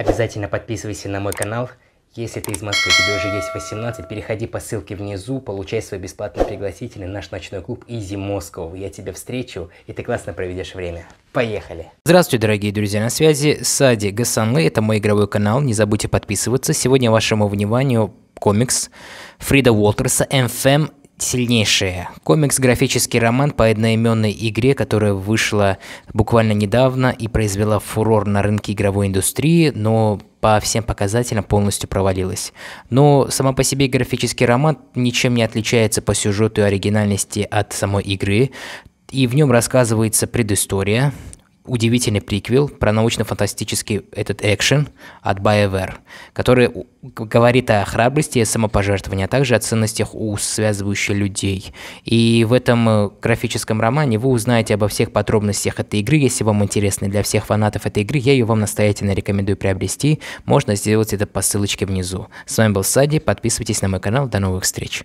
Обязательно подписывайся на мой канал. Если ты из Москвы, тебе уже есть 18, переходи по ссылке внизу, получай свой бесплатный пригласительный наш ночной клуб Easy Moscow. Я тебя встречу, и ты классно проведешь время. Поехали! Здравствуйте, дорогие друзья, на связи Сади Гасанлы, это мой игровой канал, не забудьте подписываться. Сегодня вашему вниманию комикс Фрида Уолтерса «МФМ сильнейшие. Комикс – графический роман по одноименной игре, которая вышла буквально недавно и произвела фурор на рынке игровой индустрии, но по всем показателям полностью провалилась. Но сама по себе графический роман ничем не отличается по сюжету и оригинальности от самой игры, и в нем рассказывается предыстория, удивительный приквел про научно-фантастический этот экшен от BioWare, который говорит о храбрости и самопожертвовании, а также о ценностях связывающих людей. И в этом э, графическом романе вы узнаете обо всех подробностях этой игры, если вам интересно. Для всех фанатов этой игры я ее вам настоятельно рекомендую приобрести. Можно сделать это по ссылочке внизу. С вами был Сади, подписывайтесь на мой канал, до новых встреч.